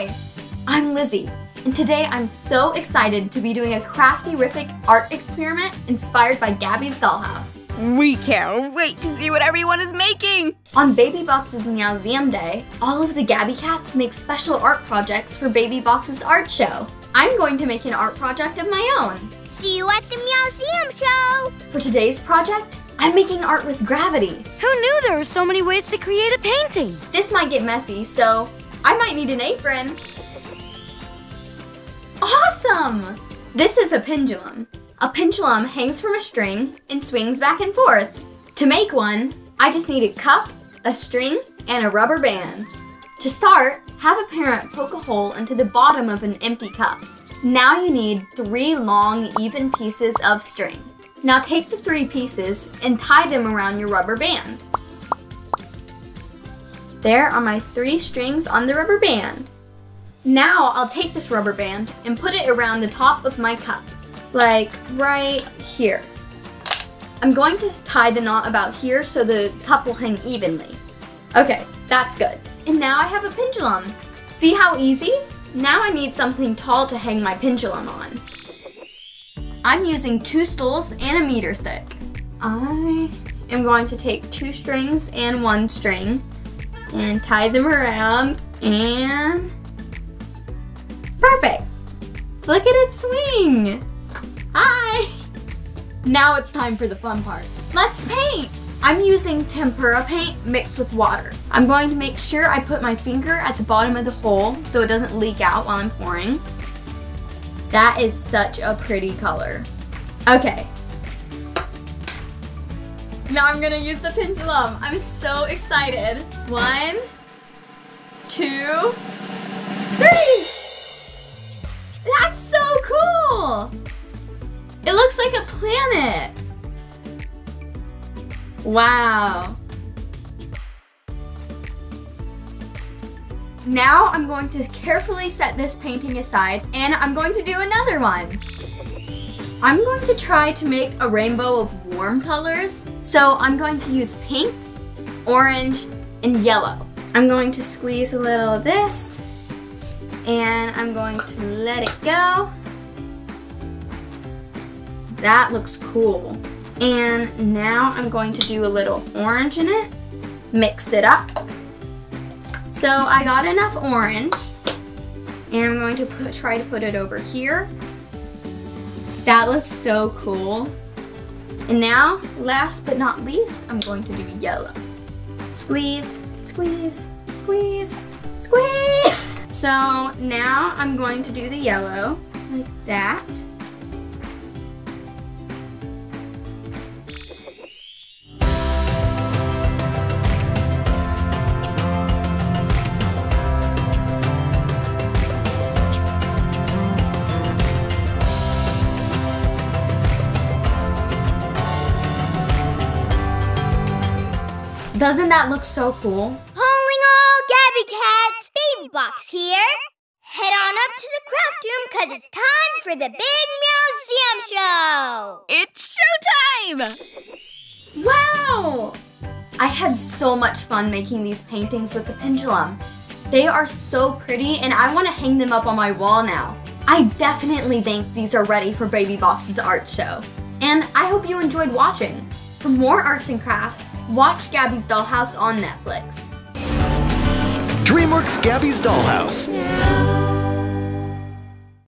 Hi, I'm Lizzie, and today I'm so excited to be doing a crafty-rific art experiment inspired by Gabby's Dollhouse. We can't wait to see what everyone is making! On Baby Box's Meowseum Day, all of the Gabby cats make special art projects for Baby Box's art show. I'm going to make an art project of my own. See you at the Meowseum show! For today's project, I'm making art with gravity. Who knew there were so many ways to create a painting? This might get messy, so I might need an apron. Awesome! This is a pendulum. A pendulum hangs from a string and swings back and forth. To make one, I just need a cup, a string, and a rubber band. To start, have a parent poke a hole into the bottom of an empty cup. Now you need three long, even pieces of string. Now take the three pieces and tie them around your rubber band. There are my three strings on the rubber band. Now I'll take this rubber band and put it around the top of my cup, like right here. I'm going to tie the knot about here so the cup will hang evenly. Okay, that's good. And now I have a pendulum. See how easy? Now I need something tall to hang my pendulum on. I'm using two stools and a meter stick. I am going to take two strings and one string and tie them around and perfect. Look at it swing. Hi. Now it's time for the fun part. Let's paint. I'm using tempera paint mixed with water. I'm going to make sure I put my finger at the bottom of the hole so it doesn't leak out while I'm pouring. That is such a pretty color. Okay. Now I'm gonna use the pendulum. I'm so excited. One, two, three! That's so cool! It looks like a planet. Wow. Now I'm going to carefully set this painting aside and I'm going to do another one. I'm going to try to make a rainbow of warm colors. So I'm going to use pink, orange, and yellow. I'm going to squeeze a little of this and I'm going to let it go. That looks cool. And now I'm going to do a little orange in it, mix it up. So I got enough orange and I'm going to put, try to put it over here. That looks so cool. And now, last but not least, I'm going to do yellow. Squeeze, squeeze, squeeze, squeeze. So now I'm going to do the yellow like that. Doesn't that look so cool? Calling all Gabby Cats! Baby Box here! Head on up to the craft room because it's time for the Big Meowseum Show! It's showtime! Wow! I had so much fun making these paintings with the pendulum. They are so pretty and I want to hang them up on my wall now. I definitely think these are ready for Baby Box's art show. And I hope you enjoyed watching. For more arts and crafts, watch Gabby's Dollhouse on Netflix. DreamWorks Gabby's Dollhouse.